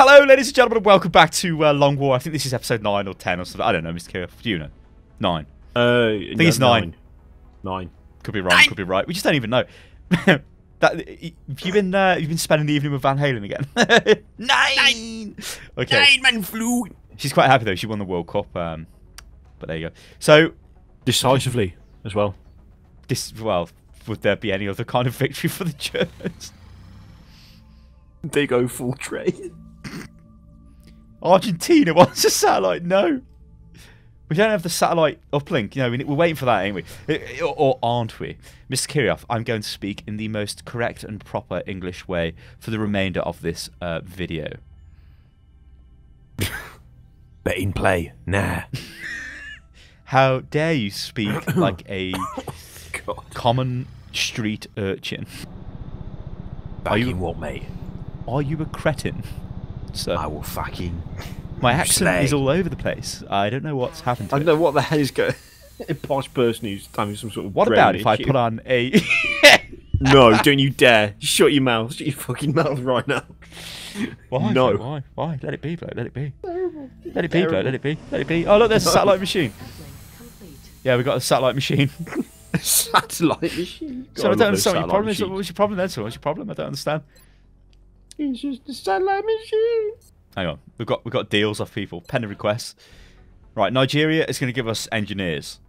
Hello, ladies and gentlemen, and welcome back to uh, Long War. I think this is episode 9 or 10 or something. I don't know, Mr. Kirk. Do you know? 9. Uh, I think it's nine. Nine. Could be wrong, could be right. We just don't even know. that, have you been uh, you've been spending the evening with Van Halen again? Nine! Okay. Nine man flew. She's quite happy though. She won the World Cup. Um, but there you go. So, Decisively as well. this well, would there be any other kind of victory for the Germans? They go full trade. Argentina wants a satellite. No. We don't have the satellite uplink. You know, we- we're waiting for that, ain't we? Or, aren't we? Mr. Kirioth, I'm going to speak in the most correct and proper English way for the remainder of this uh, video. Bet in play. Nah. How dare you speak like a God. common street urchin? Back you- in what, mate? Are you a cretin, sir? I will fucking. My accent slay. is all over the place. I don't know what's happened to I don't know what the hell is going. A posh person who's having some sort of. What about if I put on a... No, don't you dare! Shut your mouth. Shut your fucking mouth right now. Why? No. Why? Why? Let it be, bloke. Let it be. Let it be, bloke. Let it be. Let it be. Oh, look, there's a satellite machine. Yeah, we got a satellite machine. Satellite machine. so I God, don't love understand what your satellite problem is. What's your problem then? So what's your problem? I don't understand. It's just a satellite machine. Hang on. We've got we've got deals off people. Pending requests. Right, Nigeria is going to give us engineers.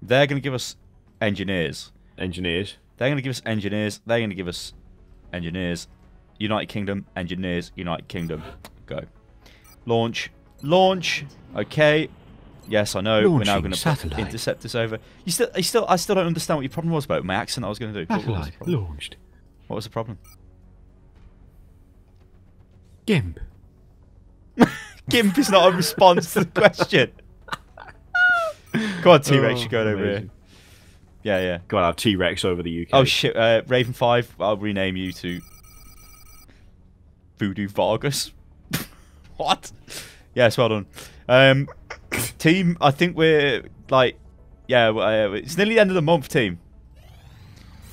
They're going to give us engineers. Engineers. They're going to give us engineers. They're going to give us engineers. United Kingdom, engineers. United Kingdom. Go. Launch. Launch. Okay. Yes, I know. We're now going to satellite. intercept this over. You still, you still, I still don't understand what your problem was about my accent. I was going to do. What, what Satellite launched. What was the problem? Gimp. Gimp is not a response to the question. Go on, T Rex. Oh, you're going over here. amazing. Yeah, yeah. Got to have T Rex over the UK. Oh shit, uh, Raven Five. I'll rename you to Voodoo Vargas. what? Yes, well done. Um, team, I think we're like, yeah, uh, it's nearly the end of the month. Team,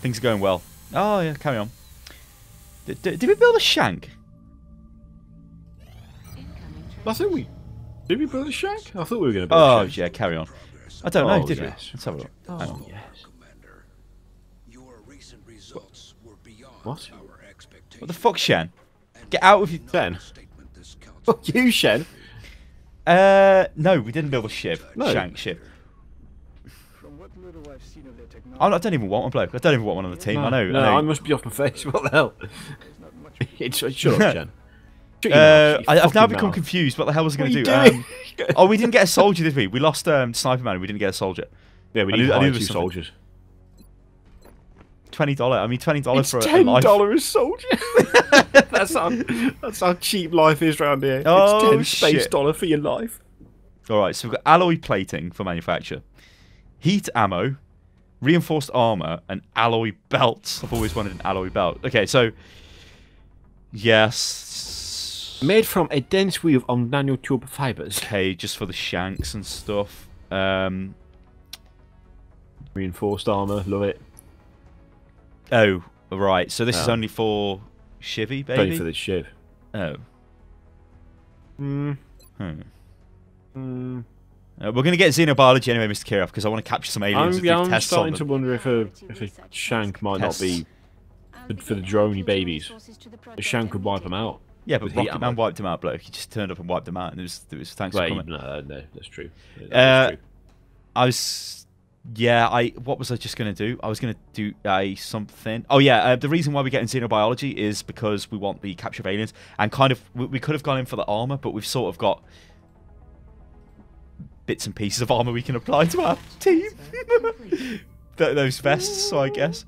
things are going well. Oh yeah, carry on. Did, did, did we build a shank? I think we. Did we build a shack? I thought we were going to build Oh a shack. yeah, carry on. I don't know, Oh, did yes. we? Let's have a look. Hang on. Oh, yes. Commander, your recent results were beyond What? our expectations. What the fuck, Shen? Get out of your. Ben. Statement this council Fuck you, Shen. Uh, no, we didn't build a ship. No. Shank ship. From what little I've seen of their technology, I don't even want one bloke. I don't even want one on the team. I know. No, I know. I must be off my face. What the hell? there's not much It's- Shut up, Shen. Shut your Uh, I, I've now become mouth. confused. What the hell was I going to do? Um, oh, we didn't get a soldier, did we? We lost um, Sniper Man. We didn't get a soldier. Yeah, we I need knew- to I knew two soldiers. Twenty dollar. I mean, twenty dollars for a, a ten dollars a soldier. that's how that's how cheap life is around here. Oh, it's ten space dollar for your life. All right. So we've got alloy plating for manufacture, heat ammo, reinforced armor, and alloy belts. I've always wanted an alloy belt. Okay, so yes. Made from a dense weave of nanotube fibers. Okay, just for the shanks and stuff. Um. Reinforced armor, love it. Oh, right. So this is Oh. only for Chivy, Paying baby. for this ship. Oh. Hmm. Hmm. Hmm. Uh, we're going to get xenobiology anyway, Mr. Kirov, because I want to capture some I'm, aliens and yeah, do I'm tests on starting to wonder if a if a shank might Tests. not be for, for the droney babies. A shank could wipe them out. Yeah, but with Rocket Man wiped him out, bloke. He just turned up and wiped him out, and it was, it was thanks Wait, for coming. no, no, that's true. That's Uh, true. I was, yeah. I what was I just going to do? I was going to do a something. Oh yeah, uh, the reason why we're getting xenobiology is because we want the capture of aliens, and kind of we, we could have gone in for the armor, but we've sort of got bits and pieces of armor we can apply to our team. Those vests, so I guess.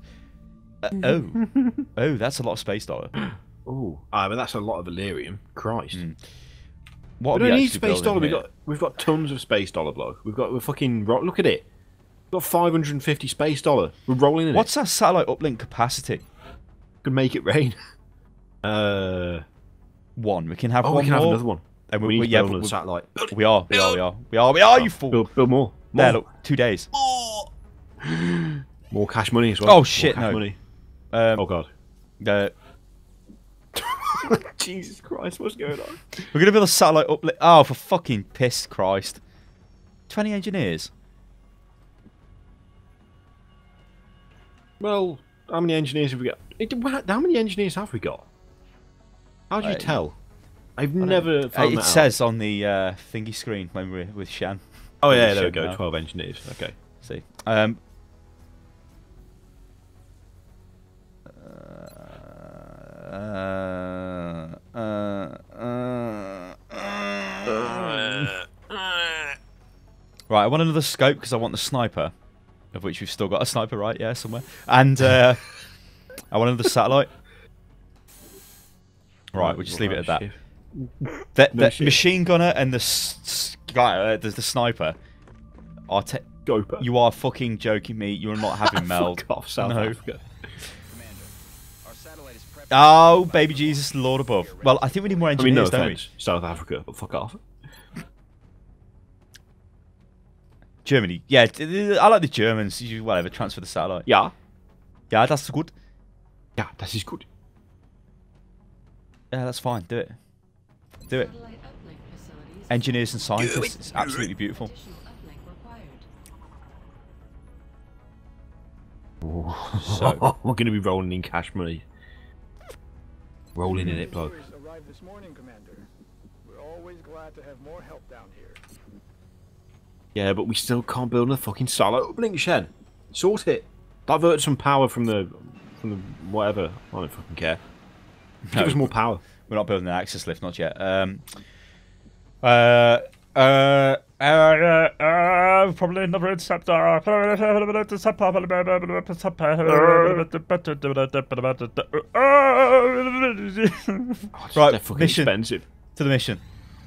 Uh, oh, oh, that's a lot of space dollar. Oh, ah, but that's a lot of Elerium. Christ. Mm. What We don't need space dollar. We've got we've got tons of space dollar, bloke. We've got we're fucking ro- look at it. We've got 550 space dollar. We're rolling in What's our satellite uplink capacity? it. Could make it rain. Uh, One. We can have oh, one we can have another one. And We need to yeah, another we- satellite. We are, we are, we are, we are, we are. You fool! Build, build more. There, look, two days. More more cash money as well. Oh, More shit, cash no. Money. Um, Oh god. uh, Jesus Christ, what's going on? We're gonna build a satellite up. Oh, for fucking piss Christ! Twenty engineers. Well, how many engineers have we got? It- How many engineers have we got? How do you Uh, tell? I've never found it that out. says on the uh, thingy screen when we're with Shen. Oh yeah, it there we go. now. Twelve engineers. Okay. See. Um. Uh, uh, uh, uh, Right, I want another scope because I want the sniper, of which we've still got a sniper, right? Yeah, somewhere. And uh, I want another satellite. Right, we'll just leave it at that. The, the machine gunner and the guy, the, the sniper, are Goper. you are fucking joking me. You're not having Mel. Fuck off, South No. Africa. Oh, baby Jesus, Lord above. Well, I think we need more engineers, I mean, no engineers, don't offense, South Africa, but fuck off. Germany. Yeah, I like the Germans. You whatever, transfer the satellite. Yeah. Yeah, that's good. Yeah, that is good. Yeah, that's fine. Do it. Do it. Satellite uplink facilities. Engineers and scientists. It's absolutely beautiful. Additional. So, We're going to be rolling in cash money. Rolling in it, bloke. Viewers arrived this morning, Commander. We're always glad to have more help down here. Yeah, but we still can't build a fucking silo uplink shed. Sort it. Divert some power from the from the whatever. I don't fucking care. No. Give us more power. we're not building an access lift, not yet. Um, uh, uh, uh, uh, probably another interceptor. Right, Right, mission. expensive. To the mission.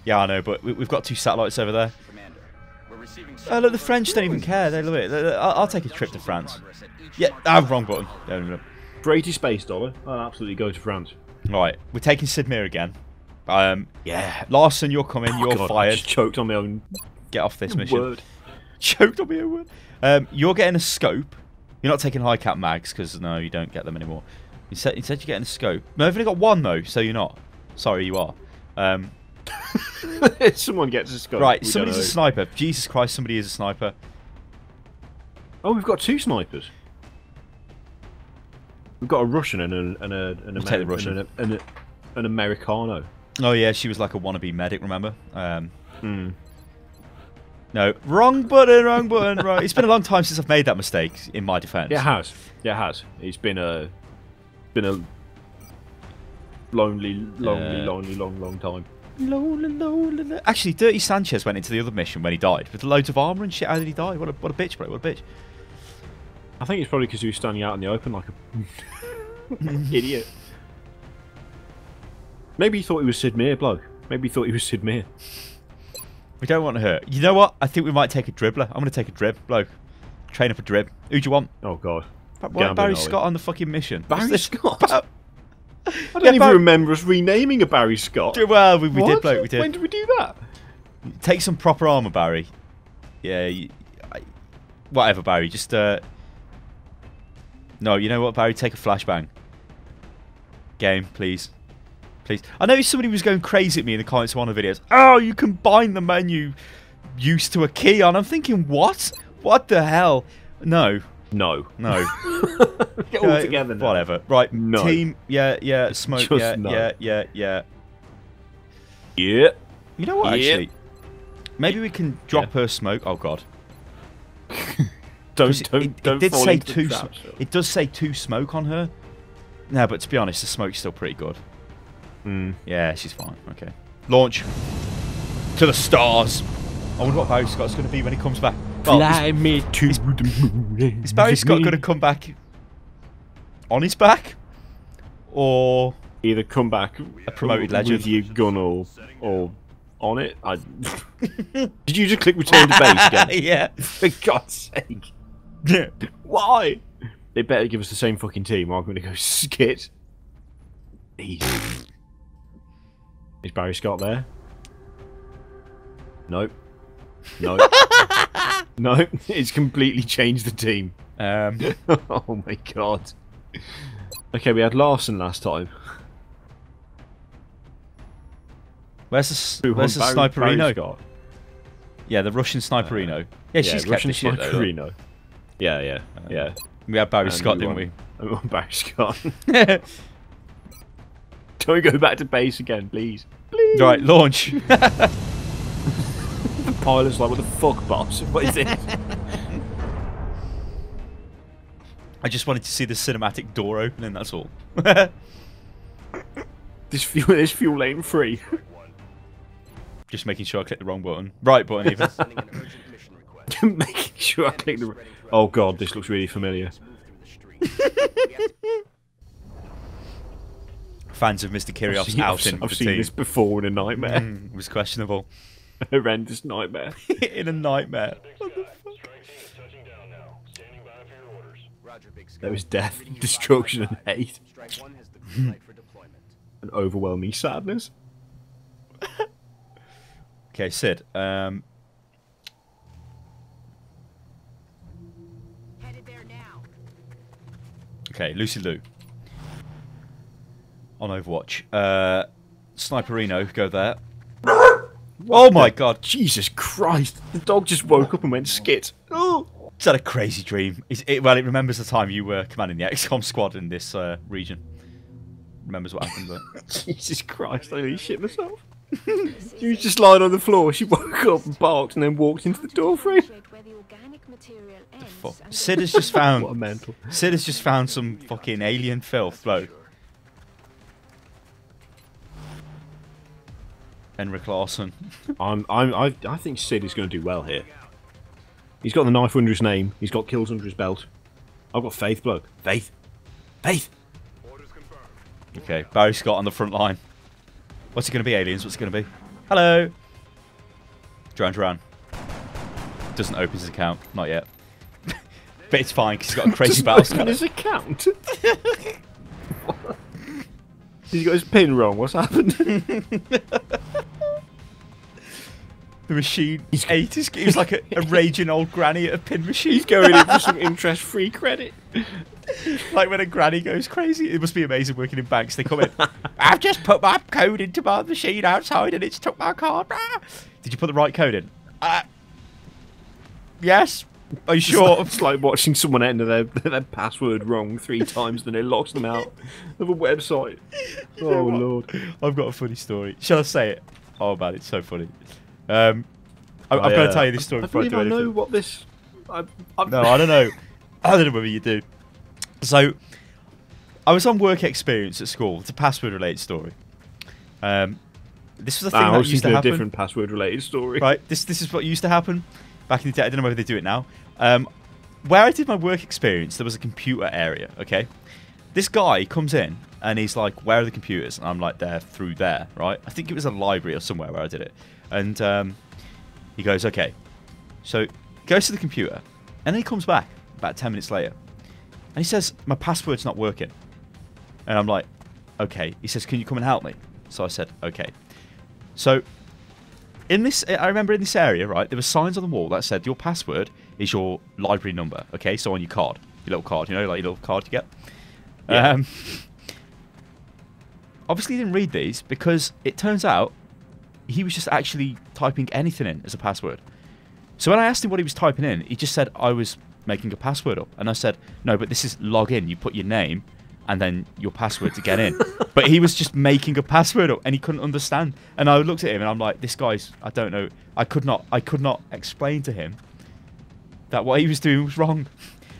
Yeah, I know, but we, we've got two satellites over there. Commander, we're receiving. Oh, look, the French don't even care. They love it. They- they- I'll, I'll take a trip to France. Yeah, ah, wrong button. No, no, no. For 80 space dollar, I'll absolutely go to France. Right, we're taking Sid Meier again. Um, Yeah. Larson, you're coming. You're Oh, God, I fired. just choked on my own Get off this mission. word. Choked on me own word. Um, you're getting a scope. You're not taking high cap mags because no, you don't get them anymore. You said you said you're getting a scope. No, I've only got one though, so you're not. Sorry, you are. Um, Someone gets a scope. right, we somebody's a sniper. Jesus Christ, somebody is a sniper. Oh, we've got two snipers. We've got a Russian and a and a an, We'll take the Ameri- Russian. and a, and a, an Americano. Oh yeah, she was like a wannabe medic. Remember? Um, Hmm. No, wrong button, wrong button. Right, it's been a long time since I've made that mistake. In my defence. It has. Yeah, it has. It's been a been a lonely, lonely, Uh, lonely, long, long time. Lonely, lonely, lo- Actually, Dirty Sanchez went into the other mission when he died with loads of armor and shit. How did he die? What a what a bitch, bro! What a bitch. I think it's probably because he was standing out in the open like a idiot. Maybe he thought he was Sid Meier, bloke. Maybe he thought he was Sid Meier. We don't want to hurt. You know what? I think we might take a dribbler. I'm going to take a drib, bloke. Train up a drib. Who do you want? Oh god. Why Gambling, Barry? Scott on the fucking mission? Barry Scott? about? I don't Yeah, even Bar- remember us renaming a Barry Scott. Well, we, we did, bloke. We did. When did we do that? Take some proper armor, Barry. Yeah. You, I, whatever, Barry. Just uh. No, you know what, Barry? Take a flashbang. Game, please. Please. I know somebody was going crazy at me in the comments of one of the videos. Oh, you combine the menu used to a key on. I'm thinking, what? What the hell? No, No. no. Get all Uh, together now. Whatever. Right. No. Team. Yeah, yeah. Smoke. Just yeah, no. yeah, yeah, yeah. Yeah. You know what? Yeah. Actually, maybe we can drop her smoke. Oh God. Don't don't it, don't it did say two. it does say two smoke on her. No, but to be honest, the smoke's still pretty good. Mm. Yeah, she's fine. Okay. Launch to the stars. I wonder what Barry Scott's going to be when he comes back. Well, is, me to the moon. is Barry Scott going to come back on his back, or either come back A promoted with legend. your gun or or on it? I did you just click return to base again? yeah, For God's sake, yeah. why? They better give us the same fucking team. Or I'm going to go skit. Easy. Is Barry Scott there? Nope. Nope. no, it's completely changed the team. Um, oh my god. Okay, we had Larson last time. Where's the Who where's the won? Barry- Barry sniperino? Scott. Yeah, the Russian sniperino. yeah, she's kept Russian the shit though. look. sniperino. Yeah, yeah, yeah. We had Barry And Scott, we didn't won- we? We won Barry Scott. Don't go back to base again, please. Please. right, launch. The pilot's like, what the fuck, boss? What is this? I just wanted to see the cinematic door opening. That's all. this fuel, this fuel ain't free. just making sure I click the wrong button. Right button even. Sending an urgent mission request. Making sure I click the. Oh god, this looks really familiar. Move through the street. Fans of Mr. I've seen, out I've, in I've seen team. this before in a nightmare. Mm, it was questionable. Horrendous nightmare. in a nightmare. Roger, Big Sky. There was death, destruction, and hate, Strike one has the green light for deployment. and overwhelming sadness. Okay, Sid. Um, Headed there now. okay, Lucy Lou. On Overwatch. Uh, Sniperino, go there. oh my god. Jesus Christ! The dog just woke up and went skit. Oh. Is that a crazy dream? Is it, well, it remembers the time you were commanding the XCOM squad in this uh, region. Remembers what happened, but Jesus Christ! I nearly shit myself. She was just lying on the floor. She woke up and barked and then walked into the doorframe. the organic material ends fuck. Sid has just found What a mental. Sid has just found some fucking alien filth, bloke. Henrik Larsson. I'm, I'm, I, I think Sid is going to do well here. He's got the knife under his name. He's got kills under his belt. I've got faith, bloke. Faith. Faith. Okay, Barry Scott on the front line. What's it going to be, aliens? What's it going to be? Hello. Duran Duran. Doesn't open his account. Not yet. but it's fine because he's got a crazy Doesn't battle open his account. He's got his pin wrong. What's happened? The machine ate his. He was like a, a raging old granny at a pin machine. He's going in for some interest-free credit. like when a granny goes crazy. It must be amazing working in banks. They come in. I've just put my code into my machine outside and it's took my card. Ah. Did you put the right code in? Uh, yes. Are you sure? It's like watching someone enter their, their password wrong three times, then it locks them out of a website. oh what? lord! I've got a funny story. Shall I say it? Oh man, it's so funny. Um, I, I've I, got to tell you this story I before I, do I anything. know what this. I, I, No, I don't know. I don't know whether you do. So, I was on work experience at school. It's a password related story. Um, this was a thing I that was used to thinking a different password-related story. Right, this this is what used to happen back in the day. I don't know whether they do it now. Um, where I did my work experience, there was a computer area. Okay, this guy comes in and he's like, "Where are the computers?" And I'm like, "They're through there." Right? I think it was a library or somewhere where I did it. And um, he goes, "Okay." So goes to the computer, and then he comes back about ten minutes later, and he says, "My password's not working." And I'm like, "Okay." He says, "Can you come and help me?" So I said, "Okay." So in this I remember in this area, right, there were signs on the wall that said your password is your library number, okay? So on your card, your little card, you know, like your little card you get. Yeah. Um, obviously he didn't read these because it turns out he was just actually typing anything in as a password. So when I asked him what he was typing in, he just said I was making a password up. And I said, "No, but this is log in. You put your name and then your password to get in." but he was just making a password up and he couldn't understand. And I looked at him and I'm like, "This guy's I don't know. I could not I could not explain to him that what he was doing was wrong."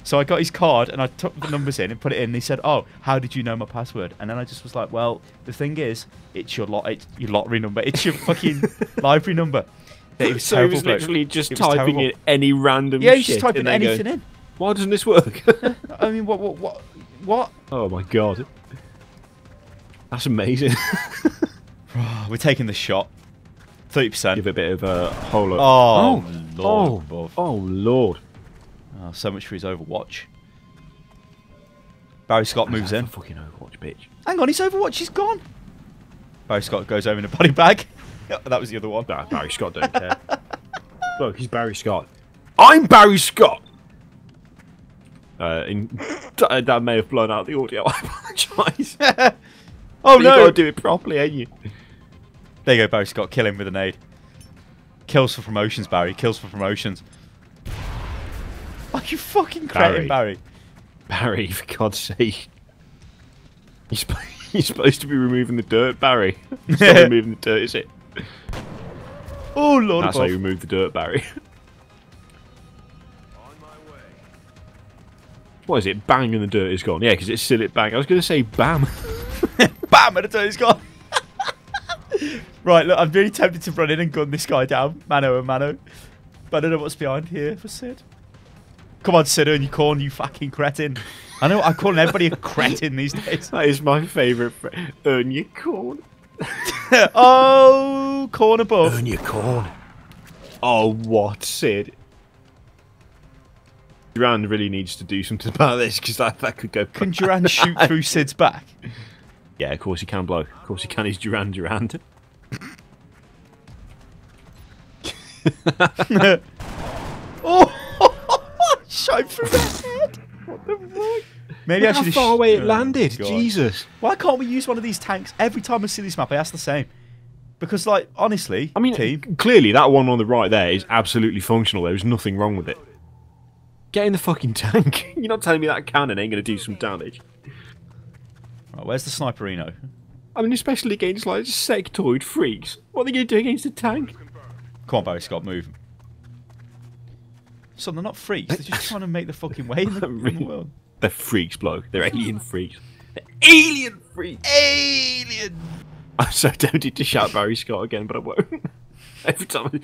So I got his card and I took the numbers in and put it in. And he said, "Oh, how did you know my password?" And then I just was like, "Well, the thing is, it's your lot, it's your lottery number, it's your fucking library number." That was So he terrible was bloke. literally just It was typing in any random Yeah, he's just typing anything going, in. Why doesn't this work? I mean, what, what, what, what? oh my god. That's amazing. We're taking the shot. Thirty percent. Give it a bit of a whole Oh, oh, Lord oh, oh lord. Oh, so much for his Overwatch. Barry Scott moves in. Fucking Overwatch, bitch. Hang on, his Overwatch is gone. Barry Scott goes over in a body bag. that was the other one. Nah, Barry Scott don't care. Look, he's Barry Scott. I'm Barry Scott. Uh, in, that that may have blown out the audio. I apologise. Oh you no! gotta do it properly, ain't you? There you go, Barry Scott. Kill him with a nade. Kills for promotions, Barry. Kills for promotions. Are you fucking cretin, Barry? Barry, for God's sake. You're, sp- you're supposed to be removing the dirt, Barry. It's not removing the dirt, is it? Oh, Lord That's how you above. remove the dirt, Barry. What is it? Bang and the dirt is gone. Yeah, because it's still it bang. I was going to say bam. Bam! And it's gone. right, look, I'm really tempted to run in and gun this guy down, mano and mano. But I don't know what's behind here for Sid. Come on, Sid, earn your corn, you fucking cretin. I know I'm calling everybody a cretin these days. That is my favourite. Earn your corn. oh, corn above. Earn your corn. Oh, what, Sid? Duran really needs to do something about this because that, that could go. Can Duran shoot through Sid's back? Yeah, of course he can, bloke. Of course he can. He's Duran Durand. Oh, shot through the head. What the fuck? Maybe I Look how should far away it oh, landed. God. Jesus. Why can't we use one of these tanks every time I see this map? I ask the same. Because, like, honestly, I mean, team, clearly that one on the right there is absolutely functional. There's nothing wrong with it. Get in the fucking tank. You're not telling me that cannon ain't going to do some damage. right, where's the sniperino? I mean, especially against like sectoid freaks. What are they going to do against a tank? Come on, Barry Scott, move. So they're not freaks. They're just trying to make the fucking way in the, in the world. They're freaks, bloke. They're alien freaks. They're alien freaks. Alien. I'm so tempted to shout Barry Scott again, but I won't. Every time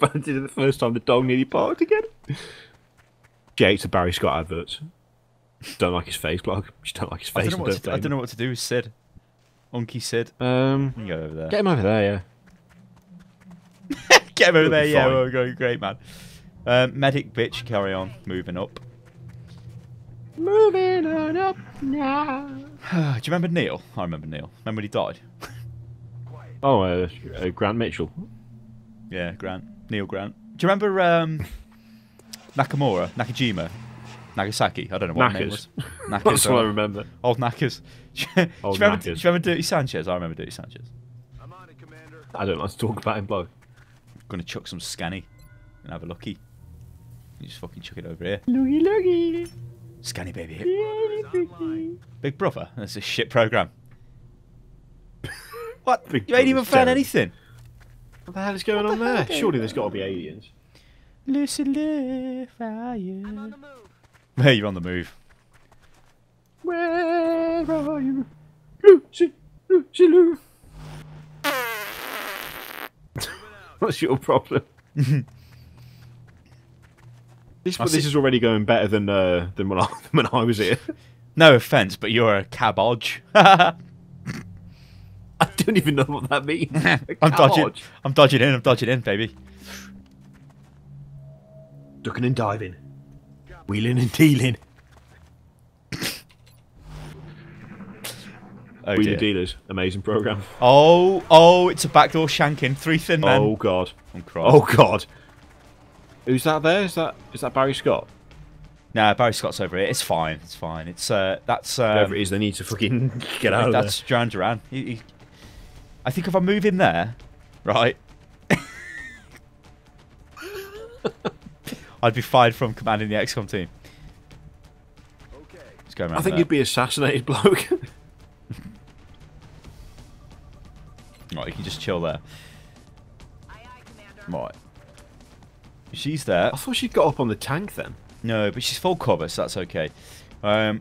I did it the first time, the dog nearly barked again. She hates the Barry Scott adverts. Don't like his face, bloke. She don't like his I face. don't, know what to, I don't know what to do with Sid. Unky Sid. him. Go over there. Um, get him over there, yeah. Get him over It'll there. Yeah, fine. we're going great, man. Um, medic bitch, carry on. Moving up. Moving on up now. Do you remember Neil? I remember Neil. Remember when he died? Oh, uh, uh, Grant Mitchell. Yeah, Grant. Neil Grant. Do you remember um, Nakamura? Nakajima? Nagasaki? I don't know what her name was. Knackers. That's what I remember. Old Knackers. do, you Old remember, do you remember Dirty Sanchez? I remember Dirty Sanchez. I'm on it, Commander. I don't like to talk about him, bloke. Gonna chuck some scanny and have a looky. You just fucking chuck it over here. Looky, looky. Scanny baby. Online. Big brother. That's a shit program. what? Big you ain't even found terrible. anything. What the hell is going on there? Surely there's got to be aliens. Lucy fire. I'm on the move. Hey, you're on the move. Where are you? Lucy, Lucy Lou. What's your problem? this, I this is already going better than uh, than when I when I was here. No offense, but you're a cabbage. I'm don't even know what that means. I'm dodging. I'm dodging in. I'm dodging in, baby. Ducking and diving, wheeling and dealing. Oh Wheeler dear. Dealers, amazing program. Oh, oh, it's a backdoor shanking. Three thin men. Oh god. Oh, Christ. Oh god. Who's that there? Is that is that Barry Scott? Nah, Barry Scott's over here. It's fine. It's fine. It's uh, that's um, Whoever it is, they need to fucking get out of that's Duran Duran. He, he, I think if I move in there, right, I'd be fired from commanding the XCOM team. Okay. Let's go around. I think there. you'd be assassinated, bloke. Right, you can just chill there. Aye, aye, Commander. Right. She's there. I thought she got up on the tank then. No, but she's full cover, so that's okay. Um,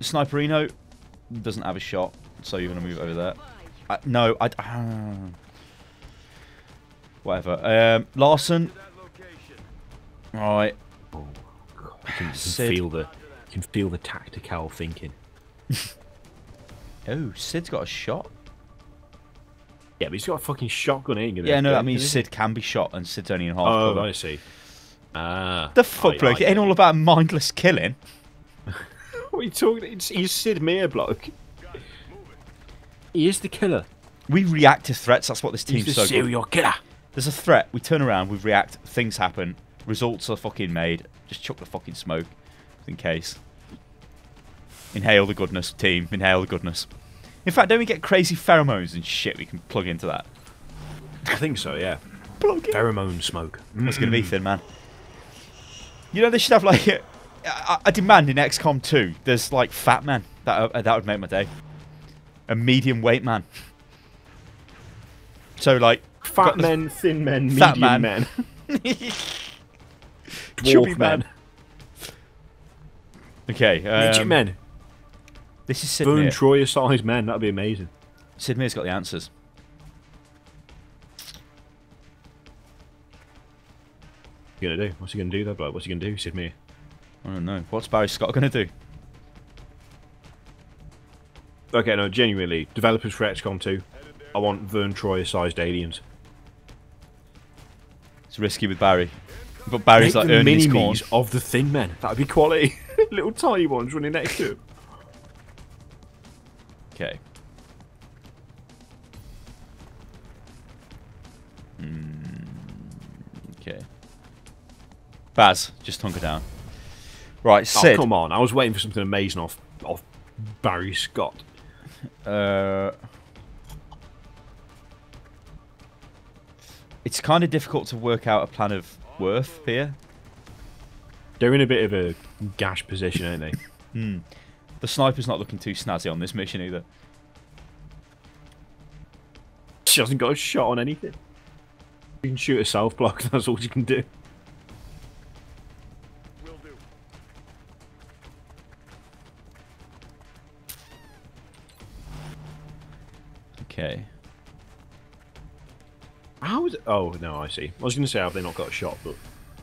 Sniperino doesn't have a shot, so you're going to move over there. I, no, I... Uh, whatever. Um, Larson. Right. Oh god. You can, you can feel the you can feel the tactical thinking. Oh, Sid's got a shot. Yeah, but he's got a fucking shotgun, ain't he? Yeah, no, that means Sid can be shot, and Sid's only in half Oh, cover. I see. Ah. The fuck, bloke? It ain't all about mindless killing. What are you talking? It's, he's Sid Meier, bloke. He is the killer. We react to threats. That's what this He's team's the so good. serial killer. There's a threat. We turn around. We react. Things happen. Results are fucking made. Just chuck the fucking smoke, in case. Inhale the goodness, team. Inhale the goodness. In fact, don't we get crazy pheromones and shit we can plug into that? I think so, yeah. Plug in. Pheromone smoke. That's going to be Thin Man. You know, they should have like. I, I demand in XCOM 2, there's like fat man. That, uh, that would make my day. A medium weight man. So, like. Fat men, thin men, Fat medium man. men. Chubby Dwarf man. men. Okay. Midget Um, men. This is Sid Vern Meier. Troyer sized men. That'd be amazing. Sid Meier's got the answers. What's he gonna do? What's he gonna do, though, bloke? What's he gonna do, Sid Meier? I don't know. What's Barry Scott going to do? Okay, no, genuinely, developers for XCOM 2, I want Vern Troyer sized aliens. It's risky with Barry. But Barry's Make like the earning his corn. of the thin men. That'd be quality. Little tiny ones running next to him. Okay. Mm, okay. Baz, just hunker down. Right, Oh, Sid. come on. I was waiting for something amazing off, off Barry Scott. Uh, it's kind of difficult to work out a plan of worth here. They're in a bit of a gash position, aren't they? Hmm. The sniper's not looking too snazzy on this mission either. She hasn't got a shot on anything. You can shoot a self block, that's all you can do. Oh, no, I see. I was going to say, have they not got a shot, but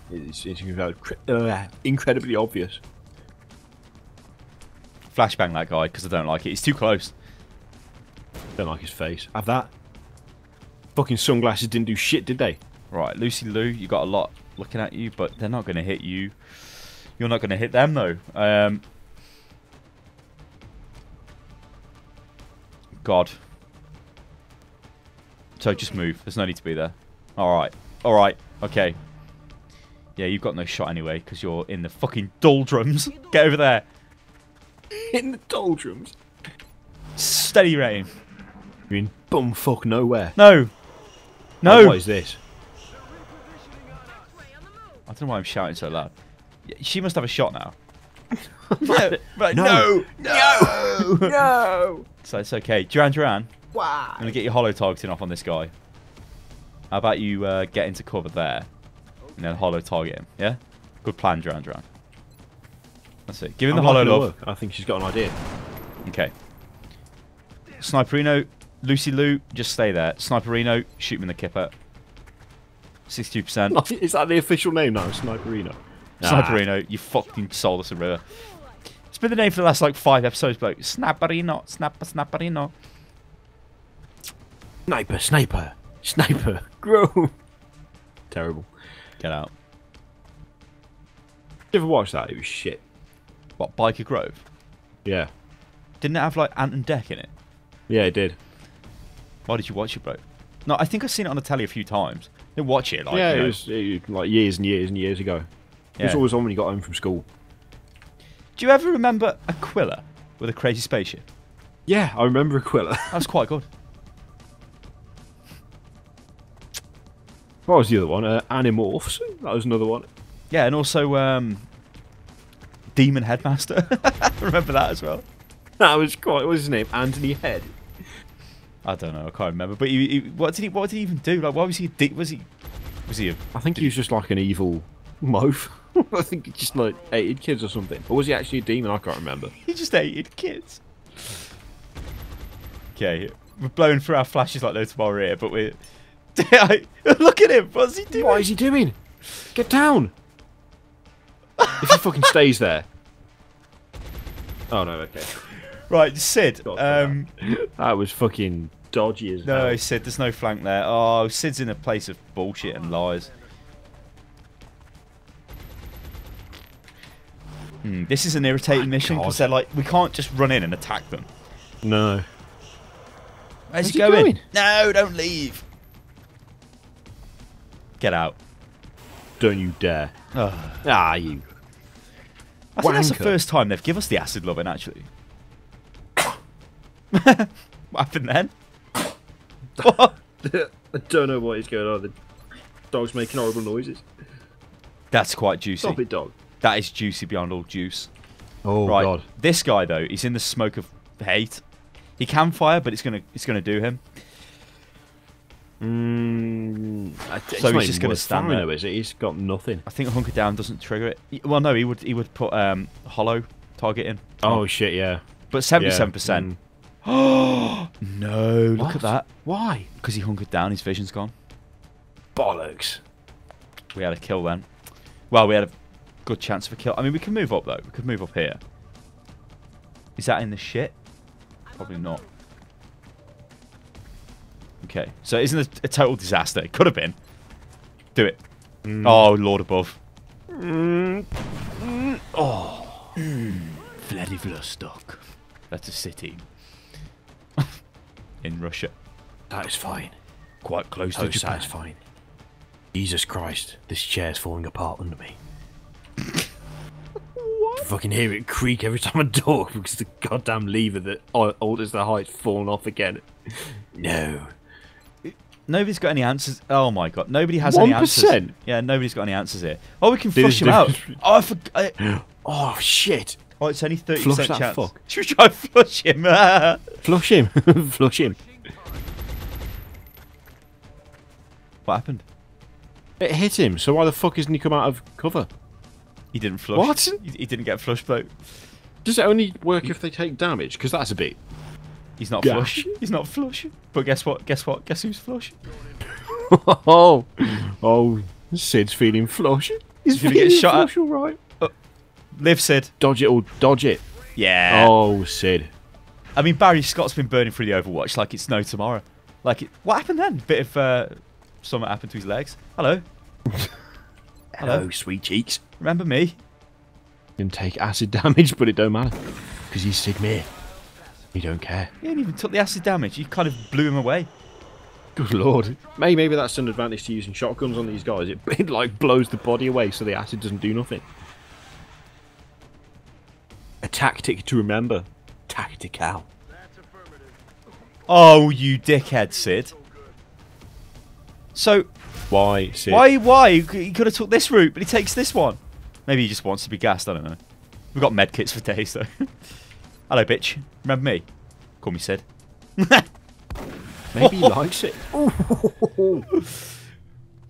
it's, it's uh, incredibly obvious. Flashbang that guy because I don't like it. He's too close. Don't like his face. Have that. Fucking sunglasses didn't do shit, did they? Right, Lucy Lou, you got a lot looking at you, but they're not going to hit you. You're not going to hit them though. Um, God. So just move. There's no need to be there. All right. All right. Okay. Yeah, you've got no shot anyway because you're in the fucking doldrums. Get over there. In the doldrums. Steady rain. You're in bumfuck nowhere. No. Oh, No. what is this? Way on the move. I don't know why I'm shouting so loud. She must have a shot now. no, right, No. no, no, No! So it's okay. Duran Duran. Wow. I'm gonna get your holo targeting off on this guy. How about you uh, get into cover there, and then holo target him? Yeah. Good plan, Duran Duran. That's it. Give him the I'm hollow love. work. I think she's got an idea. Okay. Sniperino, Lucy Lou, just stay there. Sniperino, shoot him in the kipper. 62%. Is that the official name now? Sniperino? Sniperino, you fucking sold us a river. It's been the name for the last like five episodes, bloke. Snapperino, snapper, snapperino. Sniper, sniper, sniper. Grow. Terrible. Get out. You ever watched that? It was shit. What, Byker Grove? Yeah. Didn't it have like Ant and Dec in it? Yeah, it did. Why did you watch it, bro? No, I think I've seen it on the telly a few times. Didn't watch it, like, yeah, you it was, it was like years and years and years ago. It was always on when you got home from school. Do you ever remember Aquila with a crazy spaceship? Yeah, I remember Aquila. That was quite good. What was the other one? Uh, Animorphs. That was another one. Yeah, and also um, Demon Headmaster. remember that as well? That was quite. What was his name? Anthony Head. I don't know. I can't remember. But he, he, what did he? What did he even do? Like, why was he? Was he? Was he? A, I think he was just like an evil moaf. I think he just like hated kids or something. Or was he actually a demon? I can't remember. he just hated kids. Okay, we're blowing through our flashes like no tomorrow here, but we're. Look at him. What's he doing? What is he doing? Get down! if he fucking stays there. Oh no, okay. Right, Sid. God, Um, That was fucking dodgy as no, hell. Sid. There's no flank there. Oh, Sid's in a place of bullshit and lies. Hmm, this is an irritating mission because they're like, we can't just run in and attack them. No. Where's, Where's he he going? going? No, don't leave. Get out. Don't you dare. Ugh. Ah, you. I think that's the first time they've given us the acid loving, actually. what happened then? I don't know what is going on. The dog's making horrible noises. That's quite juicy. Stop it, dog. That is juicy beyond all juice. Oh right. god. This guy though, he's in the smoke of hate. He can fire, but it's gonna it's gonna do him. Mm, I- So he's just gonna stand firing, there. though, is it? He's got nothing. I think hunker down doesn't trigger it. Well, no, he would he would put um holo target in. Oh shit, yeah. but seventy-seven percent. Oh no, look What? at that. Why? Because he hunkered down, his vision's gone. Bollocks. We had a kill then. Well, we had a good chance of a kill. I mean, we can move up though. We could move up here. Is that in the shit? Probably not. Okay, so it isn't a, a total disaster. It could have been. Do it. Mm. Oh, Lord above. Mm. Mm. Oh. Vladivostok. That's a city. in Russia. That is fine. Quite close So to Japan. satisfying. Jesus Christ, this chair's falling apart under me. what? I Fucking hear it creak every time I talk because the goddamn lever that alters the height's fallen off again. No. Nobody's got any answers. Oh my god, nobody has any answers. 1%? Yeah, nobody's got any answers here. Oh, we can flush him out. Oh, I forgot. Oh shit! Oh, it's only thirty Flush percent that chance. fuck. Should we try and flush him? Flush him! Flush him! what happened? It hit him. So why the fuck isn't he come out of cover? He didn't flush. What? He, he didn't get flushed though. Does it only work if they take damage? Because that's a bit. He's not Yeah. flush. He's not flush. But guess what? Guess what? Guess who's flush? oh, oh, Sid's feeling flush. He's gonna get feeling shot at. flush, all right. Live, Sid. Dodge it or dodge it. Yeah. Oh, Sid. I mean, Barry Scott's been burning through the Overwatch like it's no tomorrow. Like, it, what happened then? Bit of uh, something happened to his legs. Hello. Hello, sweet cheeks. Remember me? Can take acid damage, but it don't matter because he's Sid Meier. He don't care. He didn't even took the acid damage. He kind of blew him away. Good lord. Maybe maybe that's an advantage to using shotguns on these guys. It, it like blows the body away, so the acid doesn't do nothing. A tactic to remember. Tactical. Oh, you dickhead, Sid. So, Why, Sid? why, why? He he could have took this route, but he takes this one. Maybe he just wants to be gassed, I don't know. We've got medkits for days, though. Hello, bitch. Remember me? Call me Sid. Maybe he likes it.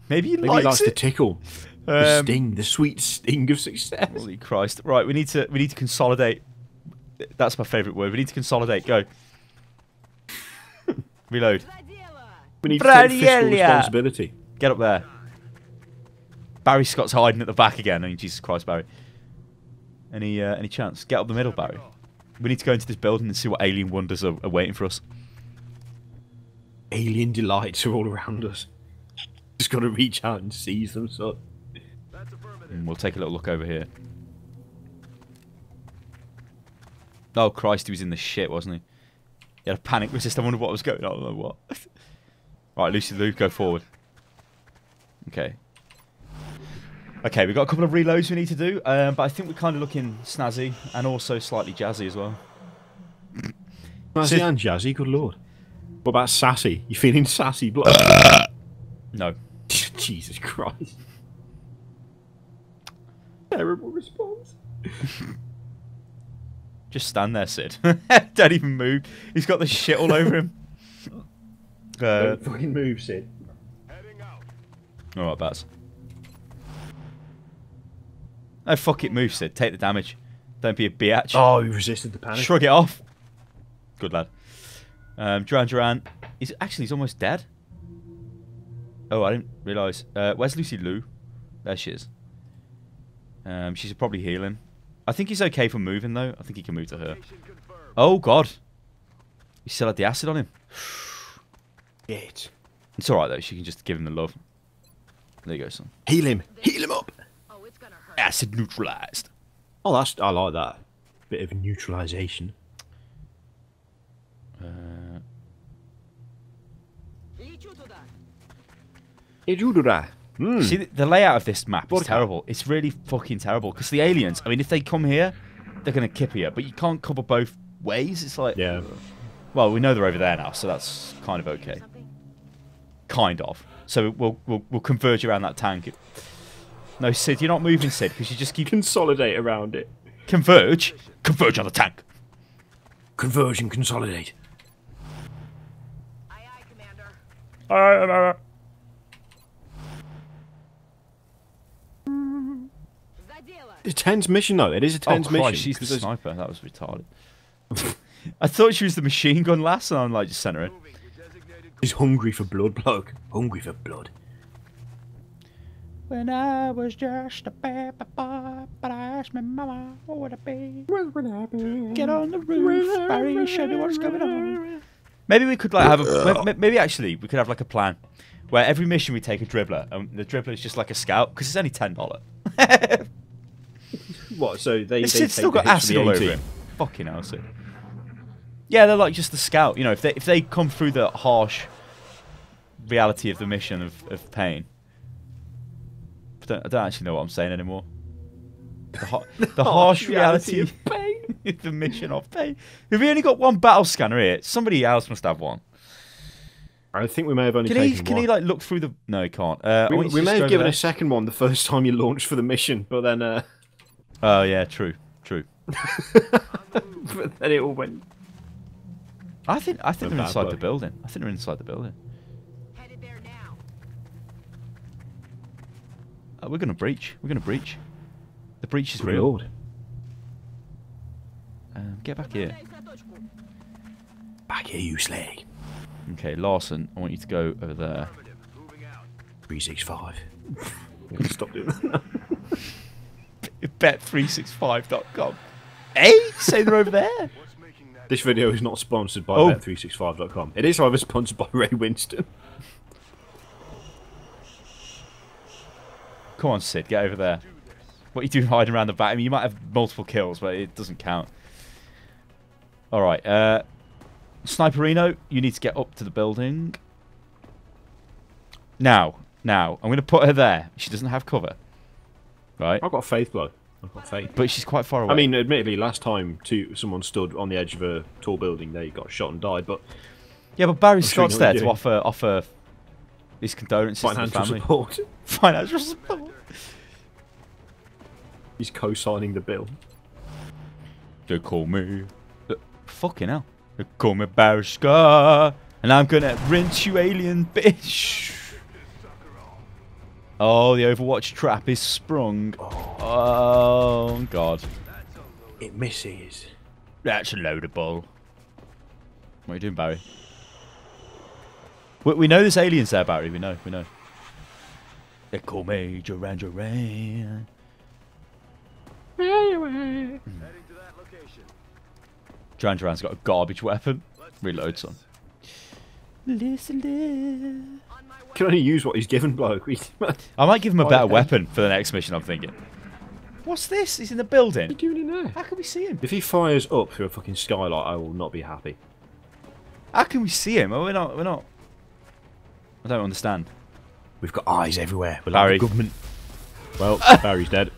Maybe he Maybe likes, he likes it. the tickle. the Um, sting, the sweet sting of success. Holy Christ! Right, we need to we need to consolidate. That's my favourite word. We need to consolidate. Go. Reload. We need to take fiscal responsibility. Get up there. Barry Scott's hiding at the back again. I mean, Jesus Christ, Barry. Any uh, any chance? Get up the middle, Barry. We need to go into this building and see what alien wonders are, are waiting for us. Alien delights are all around us. Just got to reach out and seize them, so. And we'll take a little look over here. Oh Christ, he was in the shit, wasn't he? He had a panic resist. I wonder what was going on. I don't know what. right, Lucy Lou, go forward. Okay. Okay, we've got a couple of reloads we need to do, um, but I think we're kind of looking snazzy and also slightly jazzy as well. Snazzy and jazzy, good lord. What about sassy? You feeling sassy? No. Jesus Christ. Terrible response. Just stand there, Sid. Don't even move. He's got the shit all over him. Uh, Don't fucking move, Sid. Alright, Bats. No, fuck it, move, Sid. Take the damage. Don't be a biatch. Oh, he resisted the panic. Shrug it off. Good lad. Um, Duran Duran. He's actually he's almost dead. Oh, I didn't realise. Uh, where's Lucy Lou? There she is. Um, she's probably healing. I think he's okay for moving though. I think he can move to her. Oh God. He still had the acid on him. Shit. It's alright though. She can just give him the love. There you go, son. Heal him. Heal him up. Oh, it's gonna hurt. Acid neutralized. Oh, that's I like that. Bit of neutralization. Uh, Did you do that? Hmm. See, the- the layout of this map is terrible. It's really fucking terrible. Because the aliens, I mean, if they come here, they're going to kip here, But you can't cover both ways. It's like, Yeah. well, we know they're over there now, so that's kind of okay. Kind of. So we'll we'll we'll converge around that tank. No, Sid, you're not moving, Sid, because you just keep... Consolidate around it. Converge? Converge on the tank. Converge and consolidate. Aye, aye, Commander. Aye, aye, aye. A tense mission though. It is a tense oh, mission. Christ, she's the there's... sniper. That was retarded. I thought she was the machine gun last, and I'm like, just sent her. She's hungry for blood, bloke. Hungry for blood. When I was just a baby boy, but I asked my mama, what would it be? Get on the roof, Barry, show me what's going on. Maybe we could like have a. ma- Maybe actually we could have like a plan where every mission we take a dribbler, and the dribbler is just like a scout because it's only ten dollar. What? So they, they Sid's still got the hits acid all over him. Fucking hell, Sid. Yeah, they're like just the scout. You know, if they if they come through the harsh reality of the mission of, of pain. I don't, I don't actually know what I'm saying anymore. The, har- the harsh reality, of pain. of the mission of pain. If we only got one battle scanner here, somebody else must have one. I think we may have only Can he taken can one. he like look through the? No, he can't. Uh, we want you to we may have given there. a second one the first time you launched for the mission, but then uh, Oh yeah, true, true. but then it all went. I think I think A they're bad inside the building. I think they're inside the building. Uh, we're going to breach. We're going to breach. The breach is real. Um, get back here. Back here, you slay. Okay, Larson, I want you to go over there. 365. Stop doing that. Bet365.com. Hey, say they're over there. This video is not sponsored by oh. Bet365.com. It is, however, sponsored by Ray Winstone. Come on, Sid, get over there. What are you doing hiding around the back? I mean, you might have multiple kills, but it doesn't count. All right, uh, Sniperino, you need to get up to the building. Now, now, I'm going to put her there. She doesn't have cover, right? I've got faith, bloke. I've got faith. But she's quite far away. I mean, admittedly, last time two, someone stood on the edge of a tall building, they got shot and died, but yeah, but Barry sure you Scott's what there to offer offer his condolences to the financial family. support. Financial support. He's co-signing the bill. They call me. Uh, fucking hell. They call me Barry Scott. And I'm gonna rinse you, alien bitch. Oh, the Overwatch trap is sprung. Oh, God. It misses. That's a load of bull. What are you doing, Barry? We, we know there's aliens there, Barry. We know, we know. They call me Duran Duran. Heading to that location. Duran Duran's got a garbage weapon. Reload, son. Listen, listen. On. Can only use what he's given, bloke. I might give him a Oh, better weapon for the next mission, I'm thinking. What's this? He's in the building. doing in there? How can we see him? If he fires up through a fucking skylight, I will not be happy. How can we see him? Oh, we're not. We're not. I don't understand. We've got eyes everywhere. We're Barry. like the government. Well, Barry's dead.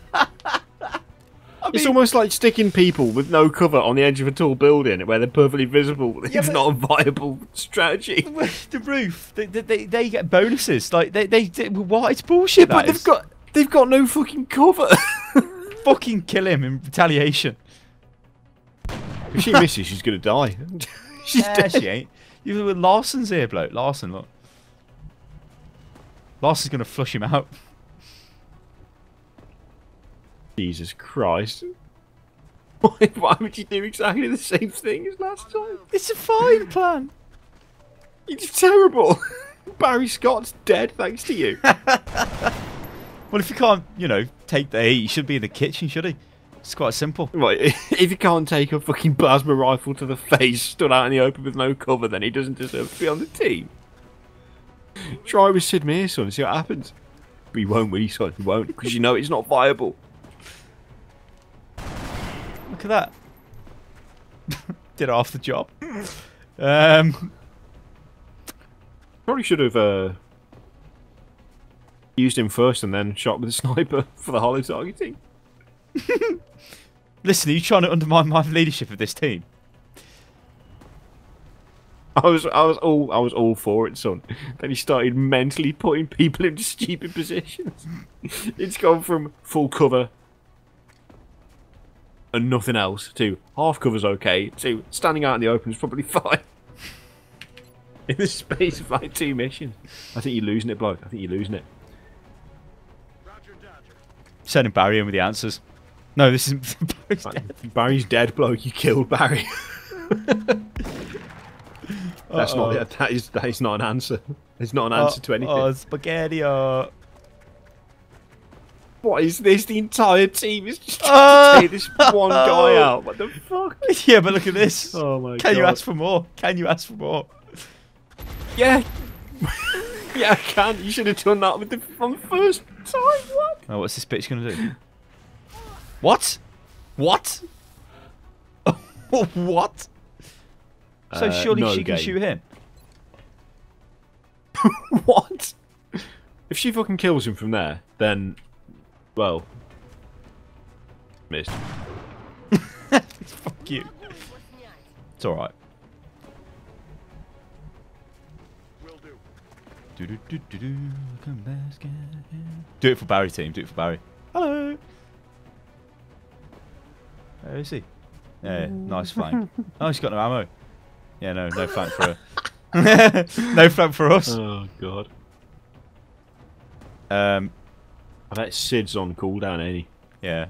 it's almost like sticking people with no cover on the edge of a tall building where they're perfectly visible. Yeah, it's not a viable strategy. the roof. They, they, they, they get bonuses. Like they, they, they what? It's bullshit. but that they've is. got they've got no fucking cover. fucking kill him in retaliation. if she misses, she's gonna die. she's Yeah, dead. she ain't. You with Larson's here, bloke. Larson, look. Larson's gonna flush him out. Jesus Christ. Why, why would you do exactly the same thing as last time? It's a fine plan. It's terrible. Barry Scott's dead thanks to you. Well, if you can't, you know, take the heat, you should be in the kitchen, should he? It's quite simple. right, if you can't take a fucking plasma rifle to the face stood out in the open with no cover, then he doesn't deserve to be on the team. Try with Sid Meier, son, and see what happens. He won't, he, son? He won't, because you know it's not viable. Look at that. Did half the job. Um, Probably should have uh, used him first and then shot with a sniper for the holo targeting. listen, are you trying to undermine my leadership of this team? I was, I was all, I was all for it, son. Then he started mentally putting people into stupid positions. it's gone from full cover and nothing else to half cover's okay to standing out in the open is probably fine. in the space of like two missions, I think you're losing it, bloke. I think you're losing it. Sending Barry in with the answers. No, this is Barry's dead. Barry's dead, bloke. You killed Barry. That's Uh-oh. not that is that is not an answer. It's not an answer to anything. Oh, spaghetti. Uh, What is this? The entire team is just trying to take this one guy out. What the fuck? yeah, but look at this. Oh my Can you ask for more? Can you ask for more? Yeah. yeah, I can. You should have done that with the on the first time. What? Oh, what's this bitch gonna do? What? What? what? So Uh, surely no she can shoot him. what? If she fucking kills him from there, then, well, missed. Fuck you. It's all right. Do. Do do do do do. Come back. Do it for Barry, team. Do it for Barry. Hello. Where is he? Yeah, nice flank. Oh, he's got no ammo. Yeah, no, no flank for her. no flank for us. Oh god. Um, I bet Sid's on cooldown, ain't he? yeah.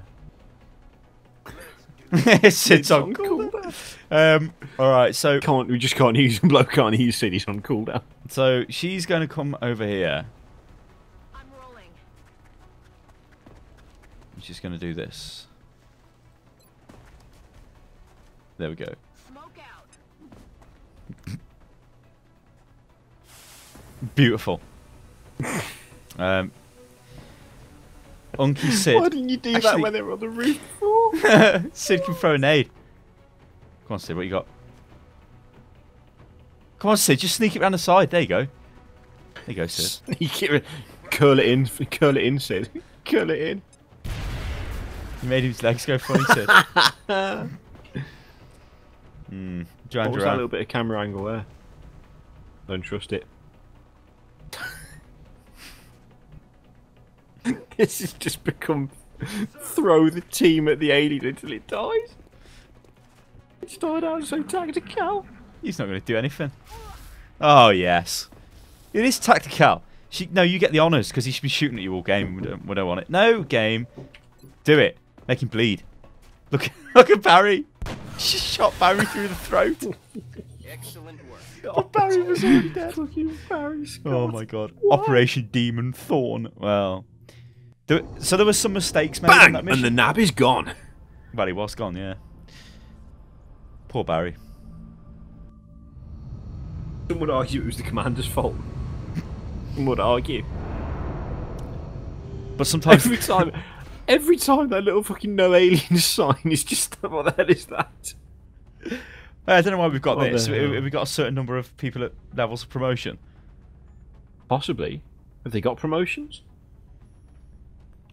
Sid's on cooldown. Um, all right, so Can't we just can't use bloke can't use Sid. He's on cooldown. so she's going to come over here. I'm rolling. She's going to do this. There we go. Beautiful. um, Unky Sid. Why didn't you do that when they were on the roof? Sid can throw a nade. Come on, Sid, what you got? Come on, Sid, just sneak it around the side. There you go. There you go, Sid. Sneak it, curl it in, curl it in, Sid. Curl it in. You made his legs go funny, Sid. Hmm. What was that little bit of camera angle there? Don't trust it. this has just become throw the team at the alien until it dies. It started out so tactical. He's not going to do anything. Oh, yes. It is tactical. She, no, you get the honours because he should be shooting at you all game. We don't, we don't want it. No, game. Do it. Make him bleed. Look, look at Barry. She shot Barry through the throat. Excellent work. Oh, Barry was already dead. Fucking Barry Scott. Oh my god. What? Operation Demon Thorn. Well. There, so there were some mistakes made on Bang! that And the nab is gone. Well, he was gone, yeah. Poor Barry. Some would argue it was the commander's fault. Some would argue. But sometimes Every time, every time that little fucking no alien sign is just what the hell is that? I don't know why we've got What this. hell? Have we got a certain number of people at levels of promotion? Possibly. Have they got promotions?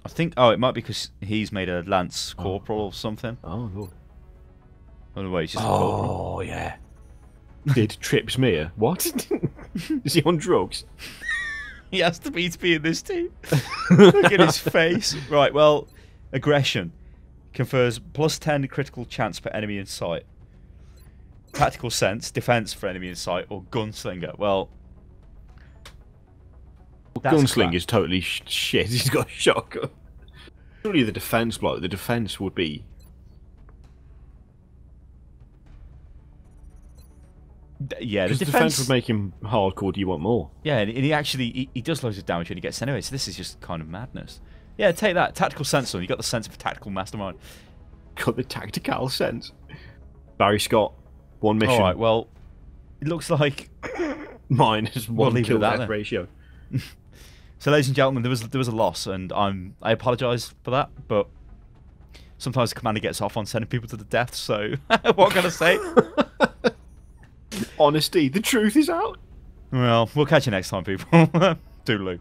I think. Oh, it might be because he's made a lance oh. corporal or something. Oh lord. Oh no, wait, he's just a. Oh yeah. Did Trips Mear? What? is he on drugs? He has to be to be in this team. Look at his face. Right. Well, aggression confers plus ten critical chance per enemy in sight. Tactical sense, defense for enemy in sight, or gunslinger. Well, that's Gunsling crap. is totally sh- shit. He's got a shotgun. Surely the defense bloke. The defense would be. D- yeah, the defense. defense would make him hardcore. Do you want more? Yeah, and he actually he, he does loads of damage when he gets anyway. So this is just kind of madness. Yeah, take that tactical sense on. You got the sense of a tactical mastermind. Got the tactical sense. Barry Scott, one mission. All right. Well, it looks like Minus one it kill that death ratio. So, ladies and gentlemen, there was there was a loss, and I'm I apologise for that, but sometimes the commander gets off on sending people to the death. So, what can I say? Honesty. The truth is out. well, we'll catch you next time, people. Toodaloo.